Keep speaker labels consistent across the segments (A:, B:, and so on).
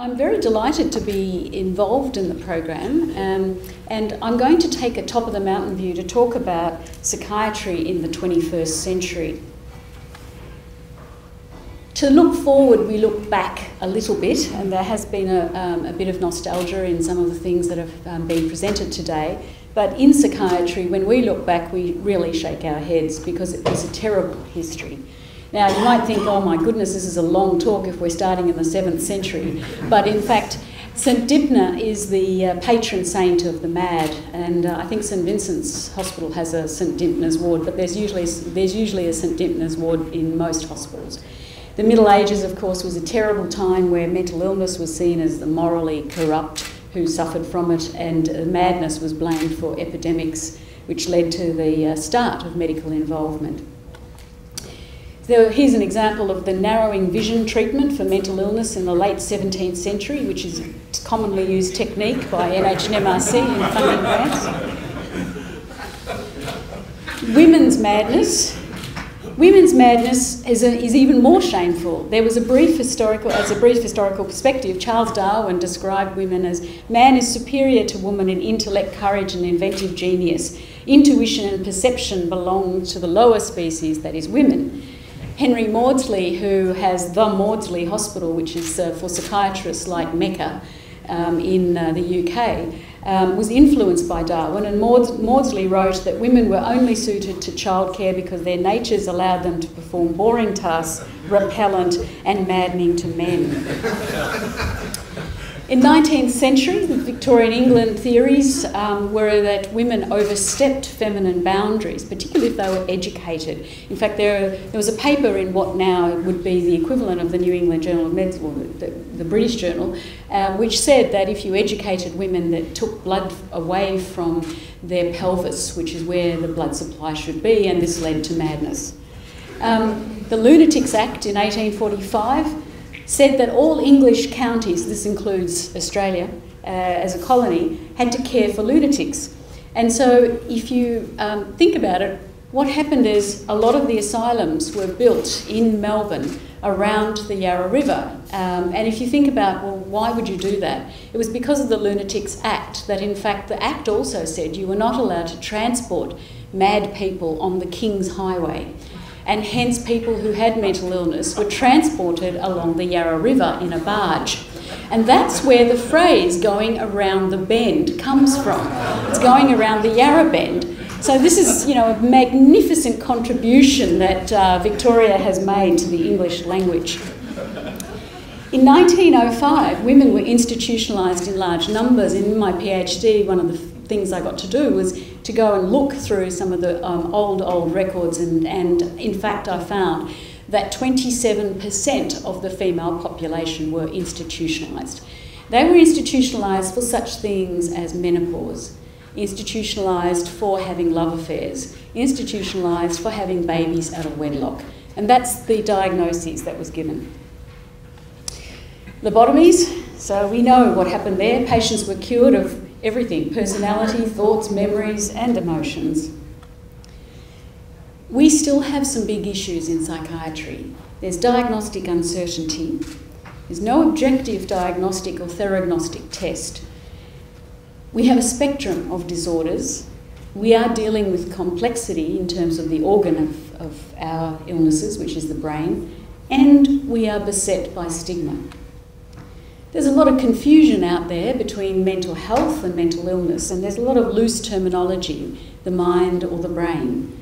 A: I'm very delighted to be involved in the program, um, and I'm going to take a top of the mountain view to talk about psychiatry in the 21st century. To look forward, we look back a little bit, and there has been a, um, a bit of nostalgia in some of the things that have um, been presented today. But in psychiatry, when we look back, we really shake our heads because it was a terrible history. Now, you might think, oh my goodness, this is a long talk if we're starting in the 7th century. But in fact, St Dymphna is the uh, patron saint of the mad, and uh, I think St Vincent's Hospital has a St Dymphna's ward, but there's usually, there's usually a St Dymphna's ward in most hospitals. The Middle Ages, of course, was a terrible time where mental illness was seen as the morally corrupt who suffered from it, and uh, madness was blamed for epidemics, which led to the uh, start of medical involvement. There, here's an example of the narrowing vision treatment for mental illness in the late 17th century, which is a commonly used technique by NHMRC in funding grants. Women's madness. Women's madness is, a, is even more shameful. There was a brief historical, as a brief historical perspective, Charles Darwin described women as man is superior to woman in intellect, courage, and inventive genius. Intuition and perception belong to the lower species, that is, women. Henry Maudsley, who has the Maudsley Hospital, which is uh, for psychiatrists like Mecca um, in uh, the UK, um, was influenced by Darwin. And Maudsley wrote that women were only suited to childcare because their natures allowed them to perform boring tasks, repellent and maddening to men. In 19th century, the Victorian England theories um, were that women overstepped feminine boundaries, particularly if they were educated. In fact, there, there was a paper in what now would be the equivalent of the New England Journal of Medicine, or the, the British Journal, uh, which said that if you educated women that took blood away from their pelvis, which is where the blood supply should be, and this led to madness. Um, the Lunatics Act in 1845 said that all English counties, this includes Australia uh, as a colony, had to care for lunatics. And so, if you um, think about it, what happened is a lot of the asylums were built in Melbourne around the Yarra River. Um, and if you think about, well, why would you do that? It was because of the Lunatics Act, that in fact the Act also said you were not allowed to transport mad people on the King's Highway and hence people who had mental illness were transported along the Yarra River in a barge. And that's where the phrase going around the bend comes from. It's going around the Yarra Bend. So this is, you know, a magnificent contribution that uh, Victoria has made to the English language. In 1905, women were institutionalised in large numbers. In my PhD, one of the things I got to do was to go and look through some of the um, old, old records, and, and in fact, I found that 27% of the female population were institutionalised. They were institutionalised for such things as menopause, institutionalised for having love affairs, institutionalised for having babies out of wedlock. And that's the diagnosis that was given. Lobotomies, so we know what happened there. Patients were cured of everything personality, thoughts, memories, and emotions. We still have some big issues in psychiatry. There's diagnostic uncertainty. There's no objective diagnostic or theragnostic test. We have a spectrum of disorders. We are dealing with complexity in terms of the organ of, of our illnesses, which is the brain, and we are beset by stigma. There's a lot of confusion out there between mental health and mental illness, and there's a lot of loose terminology the mind or the brain.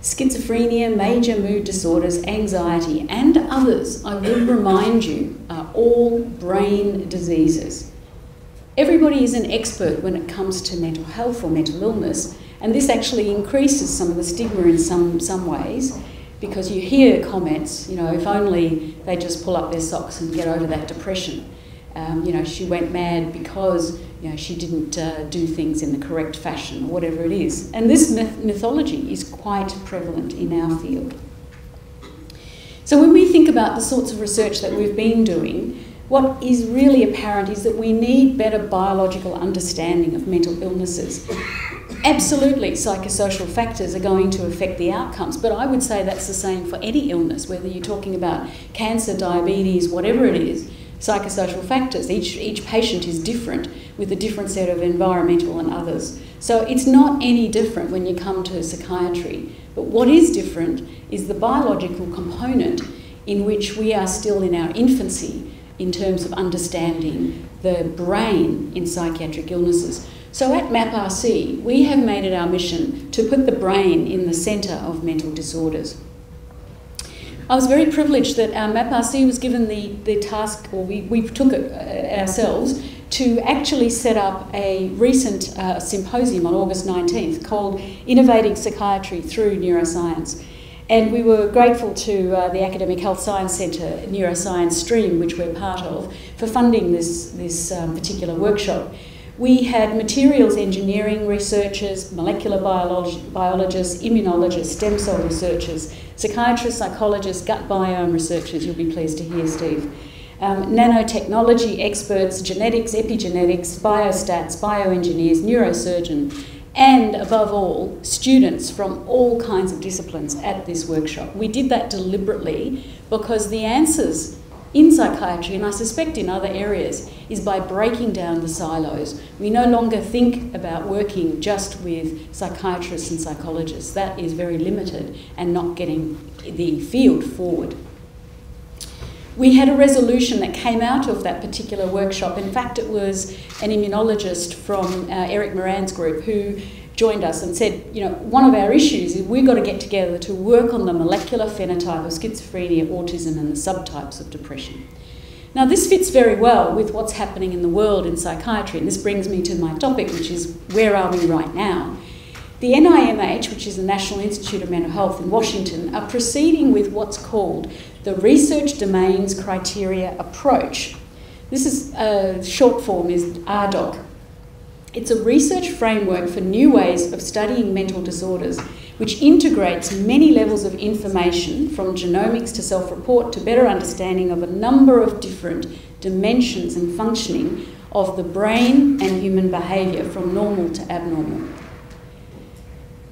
A: Schizophrenia, major mood disorders, anxiety, and others, I would remind you, are all brain diseases. Everybody is an expert when it comes to mental health or mental illness, and this actually increases some of the stigma in some, some ways because you hear comments, you know, if only they just pull up their socks and get over that depression um, you know, she went mad because you know, she didn't uh, do things in the correct fashion or whatever it is. And this myth- mythology is quite prevalent in our field. So when we think about the sorts of research that we've been doing, what is really apparent is that we need better biological understanding of mental illnesses. Absolutely, psychosocial factors are going to affect the outcomes, but I would say that's the same for any illness, whether you're talking about cancer, diabetes, whatever it is psychosocial factors. Each, each patient is different with a different set of environmental and others. So it's not any different when you come to psychiatry. But what is different is the biological component in which we are still in our infancy in terms of understanding the brain in psychiatric illnesses. So at MAPRC, we have made it our mission to put the brain in the centre of mental disorders. I was very privileged that um, MAPRC was given the, the task, or we, we took it uh, ourselves, to actually set up a recent uh, symposium on August 19th called Innovating Psychiatry Through Neuroscience. And we were grateful to uh, the Academic Health Science Centre Neuroscience Stream, which we're part of, for funding this, this um, particular workshop. We had materials engineering researchers, molecular biolog- biologists, immunologists, stem cell researchers, psychiatrists, psychologists, gut biome researchers, you'll be pleased to hear, Steve. Um, nanotechnology experts, genetics, epigenetics, biostats, bioengineers, neurosurgeon, and above all, students from all kinds of disciplines at this workshop. We did that deliberately because the answers in psychiatry, and I suspect in other areas, is by breaking down the silos. We no longer think about working just with psychiatrists and psychologists. That is very limited and not getting the field forward. We had a resolution that came out of that particular workshop. In fact, it was an immunologist from uh, Eric Morand's group who joined us and said, you know, one of our issues is we've got to get together to work on the molecular phenotype of schizophrenia, autism, and the subtypes of depression. Now, this fits very well with what's happening in the world in psychiatry, and this brings me to my topic, which is where are we right now? The NIMH, which is the National Institute of Mental Health in Washington, are proceeding with what's called the Research Domains Criteria Approach. This is a uh, short form is RDoC, it's a research framework for new ways of studying mental disorders, which integrates many levels of information from genomics to self report to better understanding of a number of different dimensions and functioning of the brain and human behaviour from normal to abnormal.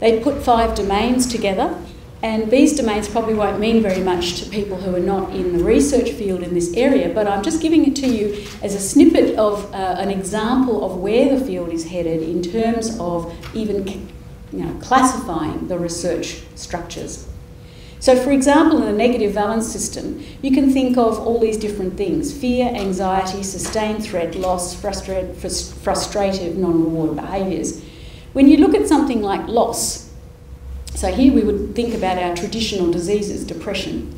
A: They put five domains together and these domains probably won't mean very much to people who are not in the research field in this area, but I'm just giving it to you as a snippet of uh, an example of where the field is headed in terms of even you know, classifying the research structures. So, for example, in the negative valence system, you can think of all these different things fear, anxiety, sustained threat, loss, frustrated, frustrative, non reward behaviours. When you look at something like loss, so here we would think about our traditional diseases, depression.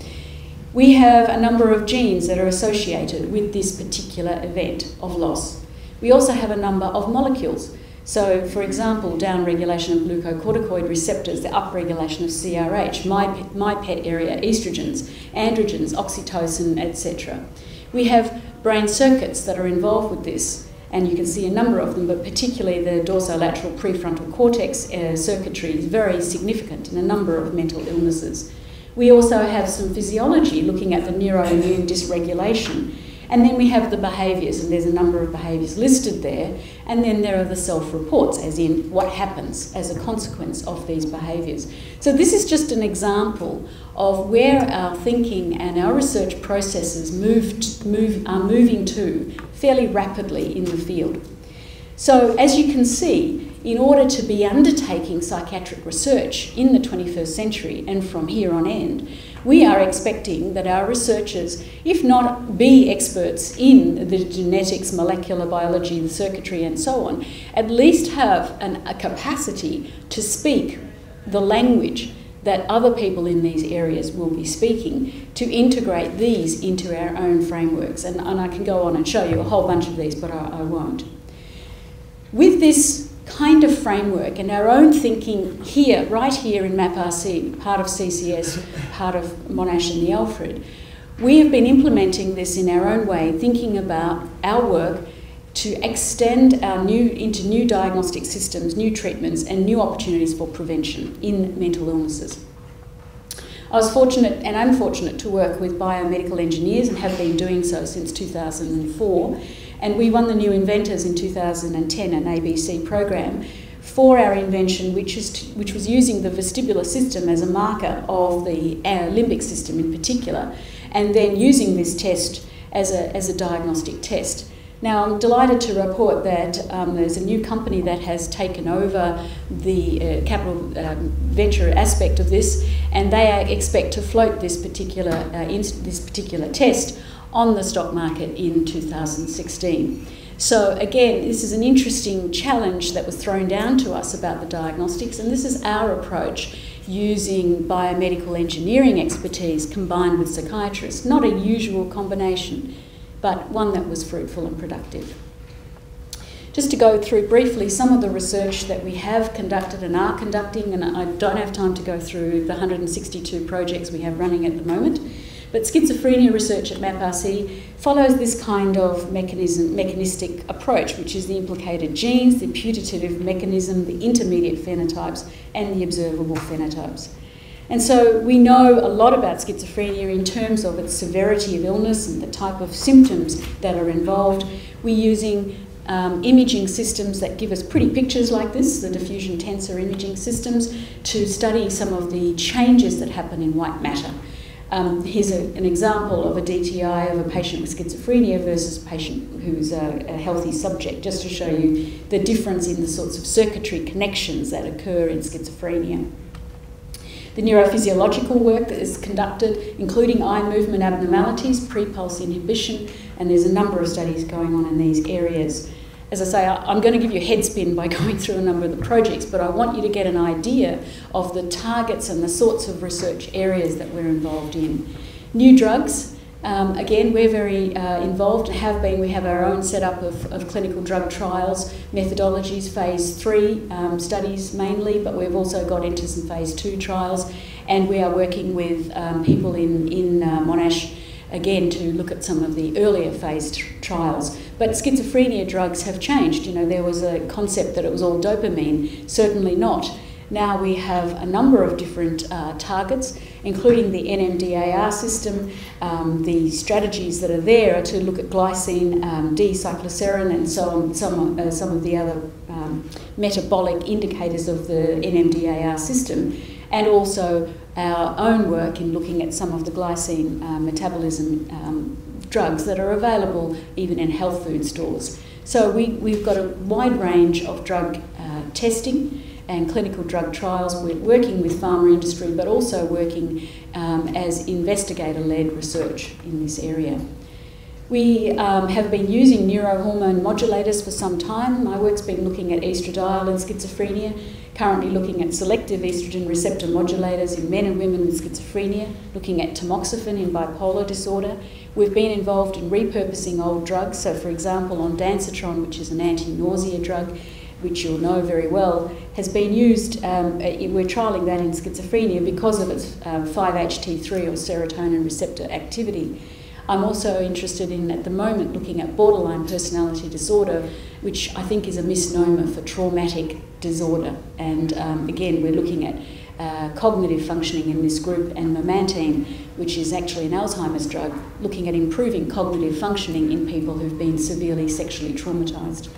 A: We have a number of genes that are associated with this particular event of loss. We also have a number of molecules. So, for example, downregulation of glucocorticoid receptors, the upregulation of CRH, my, my pet area, estrogens, androgens, oxytocin, etc. We have brain circuits that are involved with this and you can see a number of them, but particularly the dorsolateral prefrontal cortex uh, circuitry is very significant in a number of mental illnesses. We also have some physiology looking at the neuroimmune dysregulation. And then we have the behaviours, and there's a number of behaviours listed there. And then there are the self reports, as in what happens as a consequence of these behaviours. So, this is just an example of where our thinking and our research processes moved, move, are moving to fairly rapidly in the field. So, as you can see, in order to be undertaking psychiatric research in the 21st century and from here on end, we are expecting that our researchers, if not be experts in the genetics, molecular biology, the circuitry, and so on, at least have an, a capacity to speak the language that other people in these areas will be speaking to integrate these into our own frameworks. And, and I can go on and show you a whole bunch of these, but I, I won't. With this kind of framework and our own thinking here, right here in MAPRC, part of CCS, part of Monash and the Alfred, we have been implementing this in our own way, thinking about our work to extend our new into new diagnostic systems, new treatments, and new opportunities for prevention in mental illnesses. I was fortunate and I'm fortunate to work with biomedical engineers and have been doing so since 2004. And we won the New Inventors in 2010, an ABC program, for our invention, which, is which was using the vestibular system as a marker of the limbic system in particular, and then using this test as a, as a diagnostic test. Now, I'm delighted to report that um, there's a new company that has taken over the uh, capital um, venture aspect of this, and they expect to float this particular, uh, this particular test on the stock market in 2016. So, again, this is an interesting challenge that was thrown down to us about the diagnostics, and this is our approach using biomedical engineering expertise combined with psychiatrists. Not a usual combination but one that was fruitful and productive. Just to go through briefly some of the research that we have conducted and are conducting, and I don't have time to go through the 162 projects we have running at the moment, but schizophrenia research at MapRC follows this kind of mechanism, mechanistic approach, which is the implicated genes, the putative mechanism, the intermediate phenotypes, and the observable phenotypes. And so we know a lot about schizophrenia in terms of its severity of illness and the type of symptoms that are involved. We're using um, imaging systems that give us pretty pictures like this, the diffusion tensor imaging systems, to study some of the changes that happen in white matter. Um, here's a, an example of a DTI of a patient with schizophrenia versus a patient who's a, a, healthy subject, just to show you the difference in the sorts of circuitry connections that occur in schizophrenia. The neurophysiological work that is conducted, including eye movement abnormalities, pre-pulse inhibition, and there's a number of studies going on in these areas. As I say, I'm going to give you a head spin by going through a number of the projects, but I want you to get an idea of the targets and the sorts of research areas that we're involved in. New drugs, um, again, we're very uh, involved have been. We have our own setup of, of clinical drug trials, methodologies, phase three um, studies mainly, but we've also got into some phase two trials, and we are working with um, people in, in uh, Monash again to look at some of the earlier phase trials. But schizophrenia drugs have changed. You know, there was a concept that it was all dopamine, certainly not. Now we have a number of different uh, targets, including the NMDAR system. Um, the strategies that are there are to look at glycine, um, D-cycloserine, and so on, some, uh, some of the other um, metabolic indicators of the NMDAR system, and also our own work in looking at some of the glycine uh, metabolism um, drugs that are available even in health food stores. So we, we've got a wide range of drug uh, testing and clinical drug trials. We're working with pharma industry, but also working um, as investigator-led research in this area. We um, have been using neurohormone modulators for some time. My work's been looking at estradiol in schizophrenia, currently looking at selective estrogen receptor modulators in men and women with schizophrenia, looking at tamoxifen in bipolar disorder. We've been involved in repurposing old drugs, so for example ondansetron, which is an anti-nausea drug, which you'll know very well, has been used, um, uh, we're trialling that in schizophrenia because of its um, 5-HT3 or serotonin receptor activity. I'm also interested in, at the moment, looking at borderline personality disorder, which I think is a misnomer for traumatic disorder. And um, again, we're looking at uh, cognitive functioning in this group and memantine, which is actually an Alzheimer's drug, looking at improving cognitive functioning in people who've been severely sexually traumatised.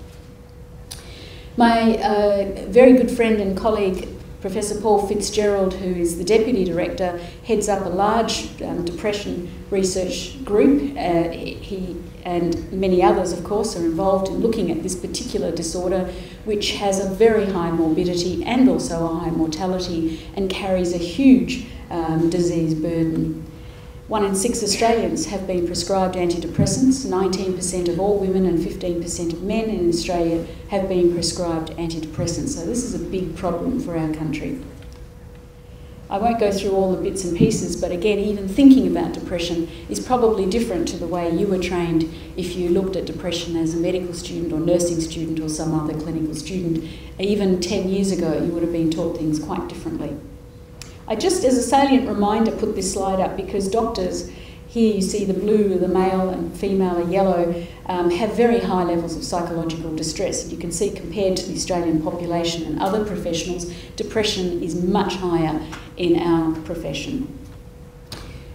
A: My uh, very good friend and colleague, Professor Paul Fitzgerald, who is the Deputy Director, heads up a large um, depression research group. Uh, he and many others, of course, are involved in looking at this particular disorder, which has a very high morbidity and also a high mortality and carries a huge um, disease burden. One in six Australians have been prescribed antidepressants. 19% of all women and 15% of men in Australia have been prescribed antidepressants. So this is a big problem for our country. I won't go through all the bits and pieces, but again, even thinking about depression is probably different to the way you were trained if you looked at depression as a medical student or nursing student or some other clinical student. Even 10 years ago, you would have been taught things quite differently. I just, as a salient reminder, put this slide up because doctors, here you see the blue, the male and female are yellow, um, have very high levels of psychological distress. You can see compared to the Australian population and other professionals, depression is much higher in our profession.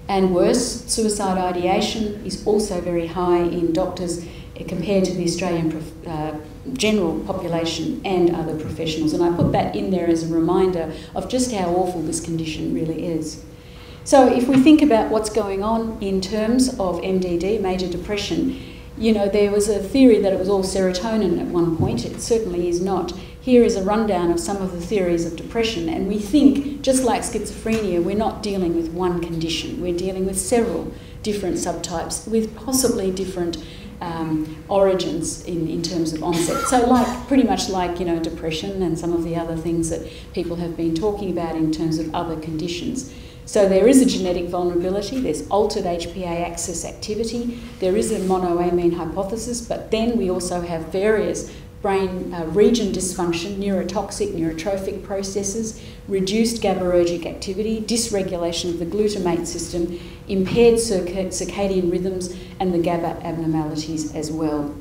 A: And worse, suicide ideation is also very high in doctors compared to the Australian uh, general population and other professionals. And I put that in there as a reminder of just how awful this condition really is. So if we think about what's going on in terms of MDD, major depression, you know, there was a theory that it was all serotonin at one point. It certainly is not. Here is a rundown of some of the theories of depression, and we think, just like schizophrenia, we're not dealing with one condition, we're dealing with several different subtypes with possibly different um, origins in, in terms of onset. So, like pretty much like you know depression and some of the other things that people have been talking about in terms of other conditions. So there is a genetic vulnerability, there's altered HPA axis activity, there is a monoamine hypothesis, but then we also have various brain uh, region dysfunction, neurotoxic, neurotrophic processes, reduced GABAergic activity, dysregulation of the glutamate system, impaired circadian rhythms, and the GABA abnormalities as well.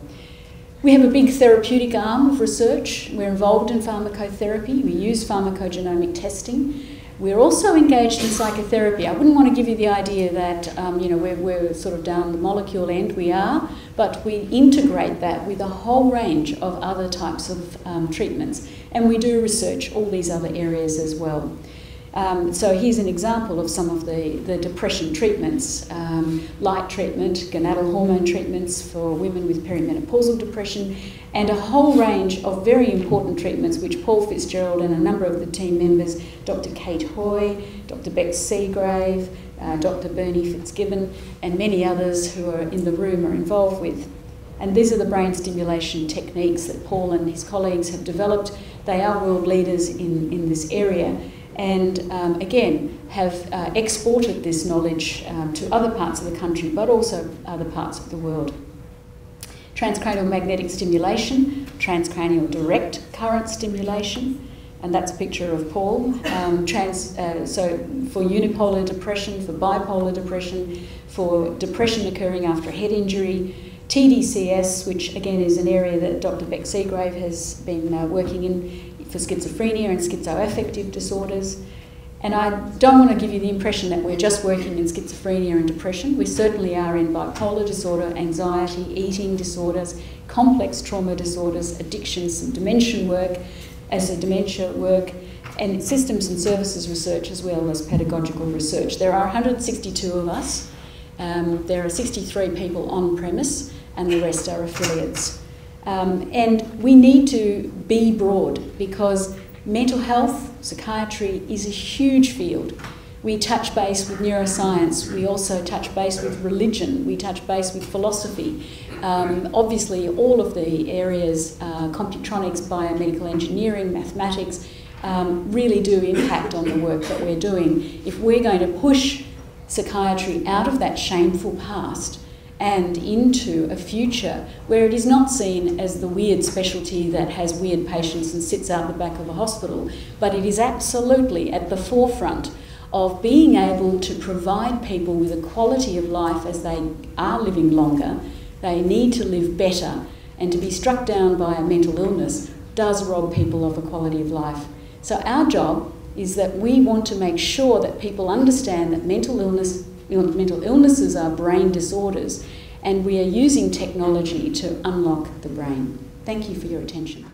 A: We have a big therapeutic arm of research. We're involved in pharmacotherapy. We use pharmacogenomic testing. We're also engaged in psychotherapy. I wouldn't want to give you the idea that um, you know we're, we're sort of down the molecule end. We are, but we integrate that with a whole range of other types of um, treatments, and we do research all these other areas as well. Um, so here's an example of some of the, the depression treatments um, light treatment, gonadal hormone treatments for women with perimenopausal depression, and a whole range of very important treatments which Paul Fitzgerald and a number of the team members, Dr. Kate Hoy, Dr. Bex Segrave, uh, Dr. Bernie Fitzgibbon, and many others who are in the room are involved with. And these are the brain stimulation techniques that Paul and his colleagues have developed. They are world leaders in, in this area and um, again have uh, exported this knowledge um, to other parts of the country but also other parts of the world. Transcranial magnetic stimulation, transcranial direct current stimulation, and that's a picture of Paul. Um, trans, uh, so for unipolar depression, for bipolar depression, for depression occurring after a head injury, TDCS, which again is an area that Dr. Beck Segrave has been uh, working in, for schizophrenia and schizoaffective disorders. And I don't want to give you the impression that we're just working in schizophrenia and depression. We certainly are in bipolar disorder, anxiety, eating disorders, complex trauma disorders, addictions, some dementia work, as a dementia work, and systems and services research as well as pedagogical research. There are 162 of us. Um, there are 63 people on premise, and the rest are affiliates. Um, and we need to be broad because mental health, psychiatry is a huge field. We touch base with neuroscience, we also touch base with religion, we touch base with philosophy. Um, obviously, all of the areas, uh, computronics, biomedical engineering, mathematics, um, really do impact on the work that we're doing. If we're going to push psychiatry out of that shameful past, and into a future where it is not seen as the weird specialty that has weird patients and sits out the back of a hospital, but it is absolutely at the forefront of being able to provide people with a quality of life as they are living longer. They need to live better, and to be struck down by a mental illness does rob people of a quality of life. So, our job is that we want to make sure that people understand that mental illness mental illnesses are brain disorders, and we are using technology to unlock the brain. Thank you for your attention.